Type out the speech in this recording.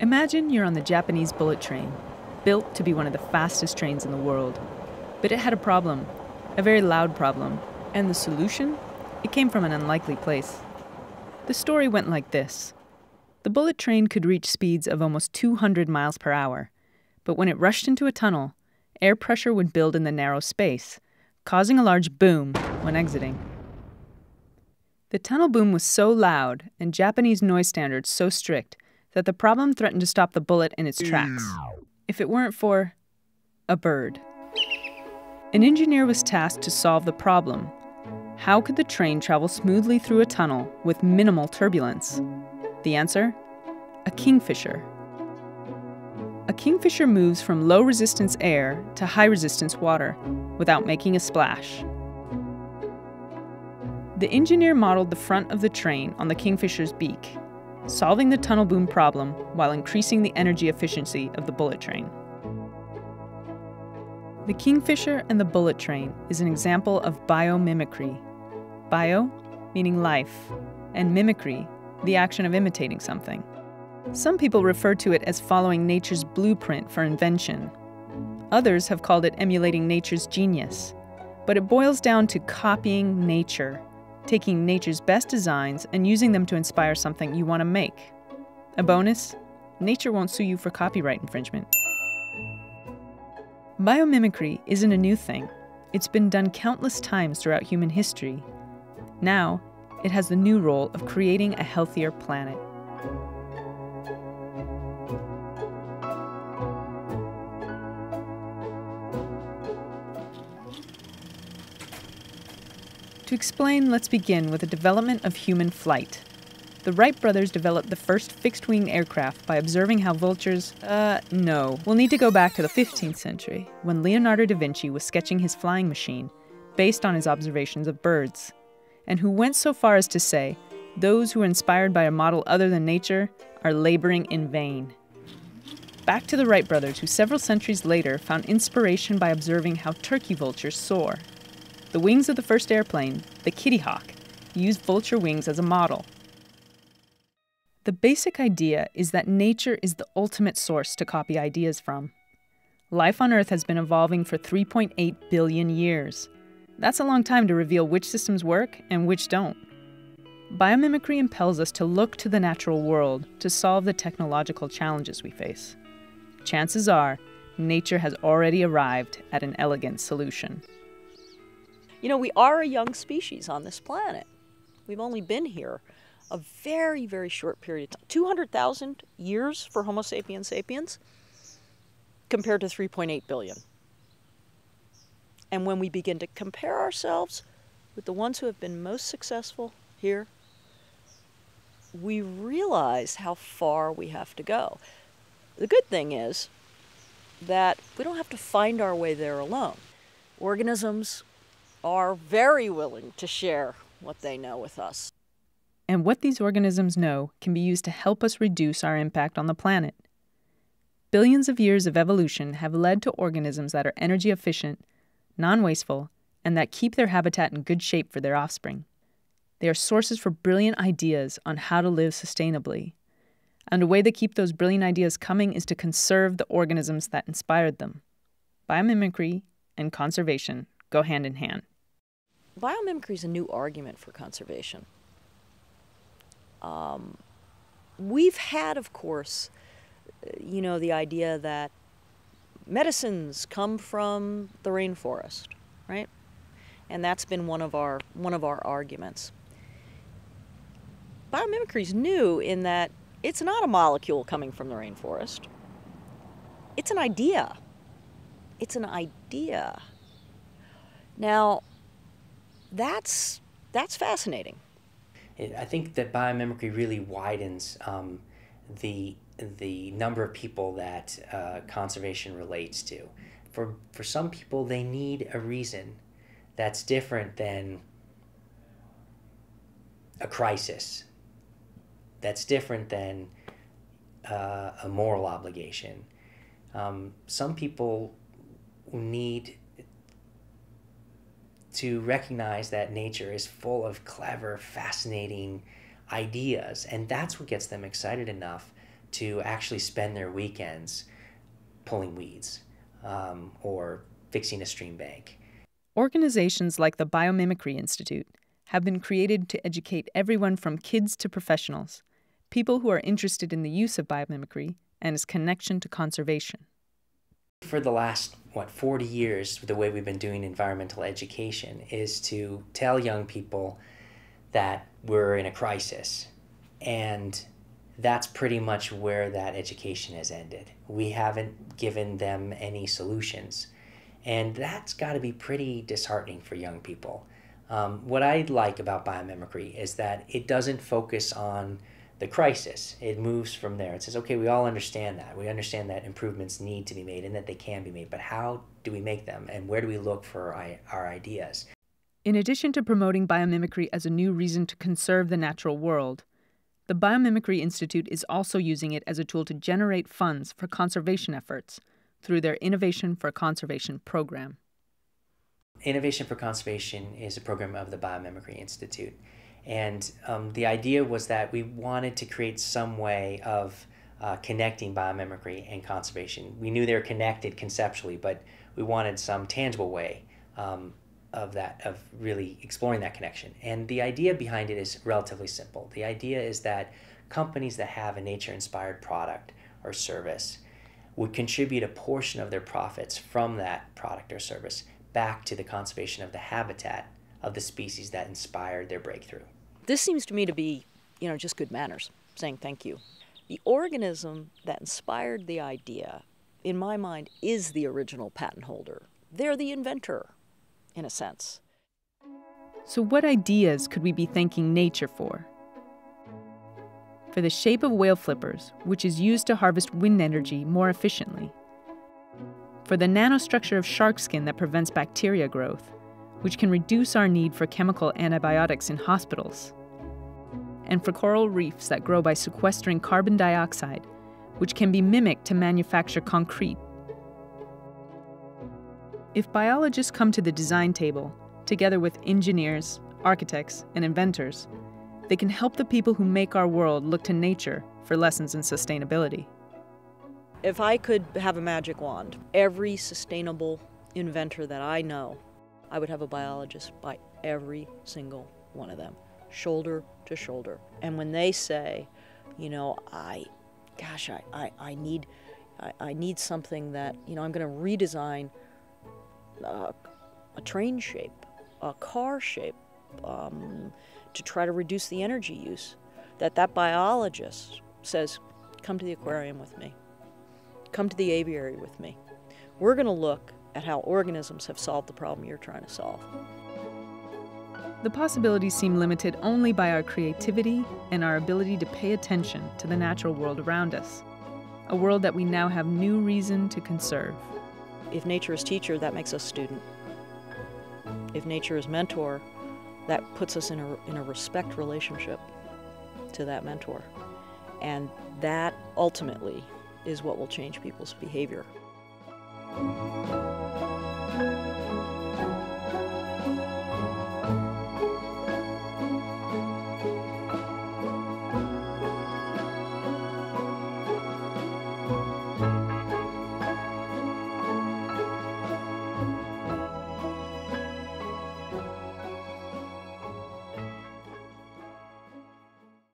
Imagine you're on the Japanese bullet train, built to be one of the fastest trains in the world. But it had a problem, a very loud problem, and the solution? It came from an unlikely place. The story went like this The bullet train could reach speeds of almost 200 miles per hour, but when it rushed into a tunnel, air pressure would build in the narrow space, causing a large boom when exiting. The tunnel boom was so loud and Japanese noise standards so strict that the problem threatened to stop the bullet in its tracks, if it weren't for a bird. An engineer was tasked to solve the problem. How could the train travel smoothly through a tunnel with minimal turbulence? The answer? A kingfisher. A kingfisher moves from low resistance air to high resistance water without making a splash. The engineer modeled the front of the train on the kingfisher's beak, solving the tunnel boom problem while increasing the energy efficiency of the bullet train. The kingfisher and the bullet train is an example of biomimicry. Bio, meaning life, and mimicry, the action of imitating something. Some people refer to it as following nature's blueprint for invention. Others have called it emulating nature's genius. But it boils down to copying nature taking nature's best designs and using them to inspire something you want to make. A bonus nature won't sue you for copyright infringement. Biomimicry isn't a new thing, it's been done countless times throughout human history. Now, it has the new role of creating a healthier planet. To explain, let's begin with the development of human flight. The Wright brothers developed the first fixed wing aircraft by observing how vultures. Uh, no. We'll need to go back to the 15th century, when Leonardo da Vinci was sketching his flying machine based on his observations of birds, and who went so far as to say, those who are inspired by a model other than nature are laboring in vain. Back to the Wright brothers, who several centuries later found inspiration by observing how turkey vultures soar the wings of the first airplane, the Kitty Hawk, used vulture wings as a model. The basic idea is that nature is the ultimate source to copy ideas from. Life on Earth has been evolving for 3.8 billion years. That's a long time to reveal which systems work and which don't. Biomimicry impels us to look to the natural world to solve the technological challenges we face. Chances are, nature has already arrived at an elegant solution. You know, we are a young species on this planet. We've only been here a very, very short period of time 200,000 years for Homo sapiens sapiens compared to 3.8 billion. And when we begin to compare ourselves with the ones who have been most successful here, we realize how far we have to go. The good thing is that we don't have to find our way there alone. Organisms are very willing to share what they know with us. And what these organisms know can be used to help us reduce our impact on the planet. Billions of years of evolution have led to organisms that are energy efficient, non wasteful, and that keep their habitat in good shape for their offspring. They are sources for brilliant ideas on how to live sustainably. And a way to keep those brilliant ideas coming is to conserve the organisms that inspired them. Biomimicry and conservation go hand in hand biomimicry is a new argument for conservation. Um, we've had, of course, you know, the idea that medicines come from the rainforest, right? And that's been one of our one of our arguments. Biomimicry is new in that it's not a molecule coming from the rainforest. It's an idea. It's an idea. Now, that's that's fascinating. I think that biomimicry really widens um, the the number of people that uh, conservation relates to. For for some people, they need a reason that's different than a crisis. That's different than uh, a moral obligation. Um, some people need to recognize that nature is full of clever, fascinating ideas. And that's what gets them excited enough to actually spend their weekends pulling weeds um, or fixing a stream bank. Organizations like the Biomimicry Institute have been created to educate everyone from kids to professionals, people who are interested in the use of biomimicry and its connection to conservation. For the last, what, 40 years, the way we've been doing environmental education is to tell young people that we're in a crisis. And that's pretty much where that education has ended. We haven't given them any solutions. And that's got to be pretty disheartening for young people. Um, what I like about biomimicry is that it doesn't focus on the crisis. It moves from there. It says, okay, we all understand that. We understand that improvements need to be made and that they can be made, but how do we make them and where do we look for our, ideas? In addition to promoting biomimicry as a new reason to conserve the natural world, the Biomimicry Institute is also using it as a tool to generate funds for conservation efforts through their Innovation for Conservation program. Innovation for Conservation is a program of the Biomimicry Institute. And um, the idea was that we wanted to create some way of uh, connecting biomimicry and conservation. We knew they were connected conceptually, but we wanted some tangible way um, of that of really exploring that connection. And the idea behind it is relatively simple. The idea is that companies that have a nature-inspired product or service would contribute a portion of their profits from that product or service back to the conservation of the habitat of the species that inspired their breakthrough. This seems to me to be, you know, just good manners, saying thank you. The organism that inspired the idea, in my mind, is the original patent holder. They're the inventor in a sense. So, what ideas could we be thanking nature for? For the shape of whale flippers, which is used to harvest wind energy more efficiently. For the nanostructure of shark skin that prevents bacteria growth, which can reduce our need for chemical antibiotics in hospitals. And for coral reefs that grow by sequestering carbon dioxide, which can be mimicked to manufacture concrete if biologists come to the design table, together with engineers, architects, and inventors, they can help the people who make our world look to nature for lessons in sustainability. If I could have a magic wand, every sustainable inventor that I know, I would have a biologist by every single one of them, shoulder to shoulder. And when they say, you know, I, gosh, I, I, I need, I, I need something that, you know, I'm going to redesign uh, a train shape, a car shape, um, to try to reduce the energy use. That that biologist says, "Come to the aquarium with me. Come to the aviary with me. We're going to look at how organisms have solved the problem you're trying to solve." The possibilities seem limited only by our creativity and our ability to pay attention to the natural world around us, a world that we now have new reason to conserve. If nature is teacher, that makes us student. If nature is mentor, that puts us in a, in a respect relationship to that mentor. And that ultimately is what will change people's behavior.